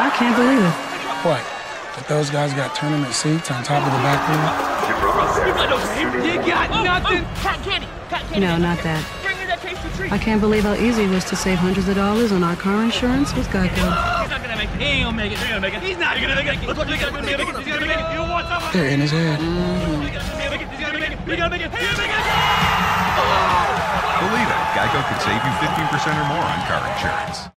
I can't believe it. What? That those guys got tournament seats on top of the back room? You got nothing. Cotton candy. Cotton candy. No, not that. I can't believe how easy it was to save hundreds of dollars on our car insurance with Geico. He's not gonna make it. He ain't gonna make it. He's gonna make it. He's not gonna make it. Look, look, he's gonna make it. He's gonna make it. You want someone? They're in his head. He's gonna make it. He's gonna make it. He's gonna make it. He's gonna make it. Believe it, Geico could save you 15% or more on car insurance.